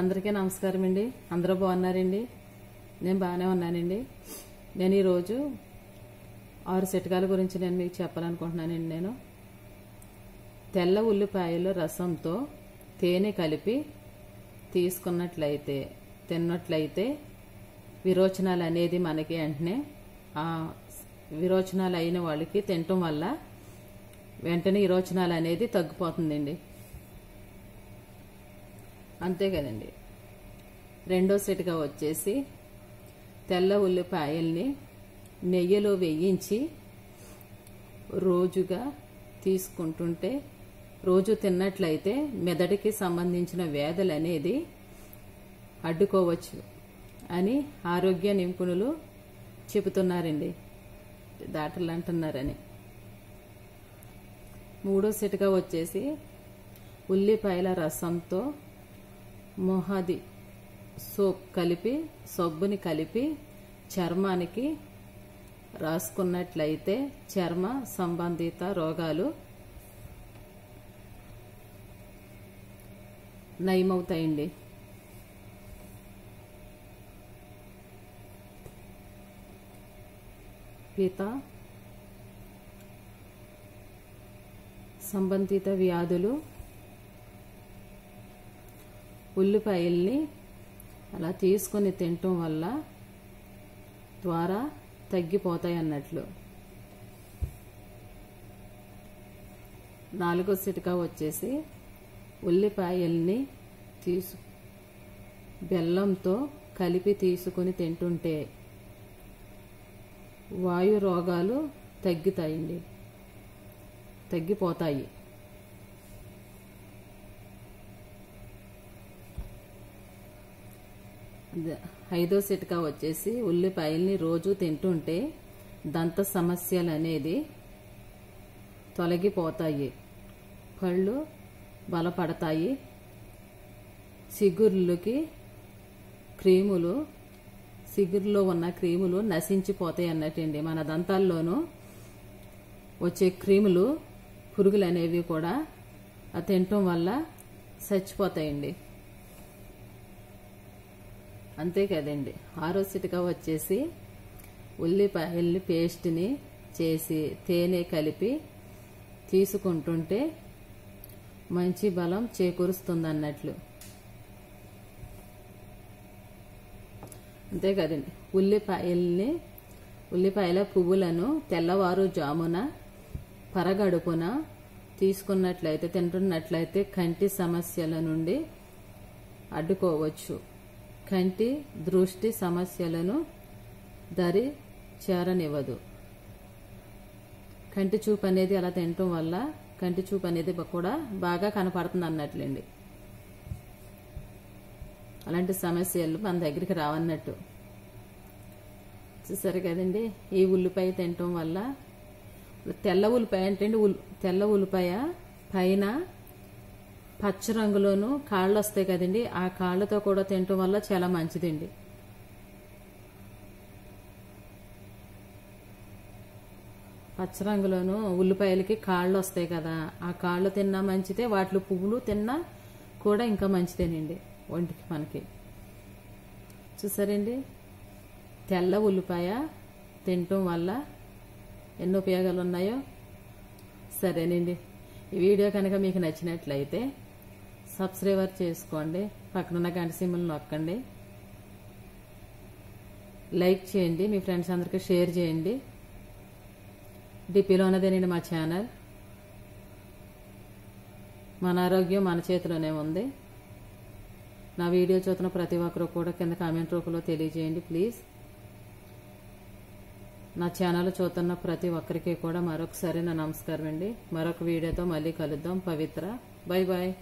అందరికీ నమస్కారం అండి. అందరూ బాగున్నారండి? నేను బాగానే ఉన్నానండి. నేను ఈరోజు ఆరు చిట్కాల గురించి నేను మీకు చెప్పాలనుకుంటున్నానండి నేను. తెల్ల ఉల్లిపాయల రసంతో తేనె కలిపి తీసుకున్నట్లయితే తిన్నట్లయితే విరోచనాలు అనేది మనకి వెంటనే ఆ విరోచనాలు అయిన వాళ్ళకి తినటం వల్ల వెంటనే విరోచనాలు అనేది తగ్గిపోతుందండి. అంతే కదండి. రెండో సెట్గా వచ్చేసి తెల్ల ఉల్లిపాయల్ని నెయ్యిలో వేయించి రోజుగా తీసుకుంటుంటే రోజు తిన్నట్లయితే మెదడుకి సంబంధించిన వ్యాధులు అనేది అడ్డుకోవచ్చు అని ఆరోగ్య నిపుణులు చెబుతున్నారండి. డాక్టర్లు అంటున్నారని మూడో సెట్గా వచ్చేసి ఉల్లిపాయల రసంతో మొహది సోప్ కలిపి సబ్బుని కలిపి చర్మానికి రాసుకున్నట్లయితే చర్మ సంబంధిత రోగాలు నయమవుతాయండి. పీత సంబంధిత వ్యాధులు ఉల్లిపాయల్ని అలా తీసుకొని తినటం వల్ల ద్వారా తగ్గిపోతాయి అన్నట్లు. నాలుగో సిటికా వచ్చేసి ఉల్లిపాయల్ని తీసు బెల్లంతో కలిపి తీసుకుని తింటుంటే వాయు రోగాలు తగ్గుతాయండి. తగ్గిపోతాయి. ఐదో సిట్కా వచ్చేసి ఉల్లిపాయల్ని రోజు తింటుంటే దంత సమస్యలు అనేది తొలగిపోతాయి. పళ్ళు బలపడతాయి. సిగుర్లకి క్రీములు సిగుర్లో ఉన్న క్రీములు నశించిపోతాయి అన్నట్టండి. మన దంతాల్లోనూ వచ్చే క్రీములు పురుగులు అనేవి కూడా అది తినటం వల్ల చచ్చిపోతాయండి. అంతే కదండి. ఆరో సిటికా వచ్చేసి ఉల్లిపాయల్ని పేస్ట్ని చేసి తేనె కలిపి తీసుకుంటుంటే మంచి బలం చేకూరుస్తుంది అన్నట్లు అంతే కదండి. ఉల్లిపాయల్ని ఉల్లిపాయల పువ్వులను తెల్లవారు జామున పరగడుపున తీసుకున్నట్లయితే తింటున్నట్లయితే కంటి సమస్యల నుండి అడ్డుకోవచ్చు. కంటి దృష్టి సమస్యలను దరి చేరనివ్వదు. కంటి చూపు అనేది అలా తినటం వల్ల కంటి చూపు అనేది కూడా బాగా కనపడుతుంది అన్నట్లండి. అలాంటి సమస్యలు మన దగ్గరికి రావన్నట్టు. చూసారు కదండి ఈ ఉల్లిపాయ తినటం వల్ల తెల్ల ఉల్లిపాయ అంటే తెల్ల ఉల్లిపాయ పైన పచ్చ రంగులోను కాళ్ళు వస్తాయి కదండి. ఆ కాళ్ళతో కూడా తినటం వల్ల చాలా మంచిదండి. పచ్చ రంగులోను ఉల్లిపాయలకి కాళ్ళు వస్తాయి కదా. ఆ కాళ్ళు తిన్నా మంచిదే వాటిలో పువ్వులు తిన్నా కూడా ఇంకా మంచిదేనండి ఒంటికి మనకి. చూసారండి? తెల్ల ఉల్లిపాయ తినటం వల్ల ఎన్ని ఉపయోగాలు ఉన్నాయో? సరేనండి. ఈ వీడియో కనుక మీకు నచ్చినట్లయితే సబ్స్క్రైబర్ చేసుకోండి. పక్కనున్న గంట సింబల్ నొక్కండి. లైక్ చేయండి. మీ ఫ్రెండ్స్ అందరికీ షేర్ చేయండి. డిపిలో ఉన్నదేనండి మా ఛానల్. మన ఆరోగ్యం మన చేతిలోనే ఉంది. నా వీడియో చూస్తున్న ప్రతి ఒక్కరు కూడా కింద కామెంట్ రూపంలో తెలియజేయండి ప్లీజ్. నా ఛానల్ చూస్తున్న ప్రతి ఒక్కరికి కూడా మరొకసారి నా నమస్కారం అండి మరొక వీడియోతో మళ్ళీ కలుద్దాం. పవిత్ర. Bye bye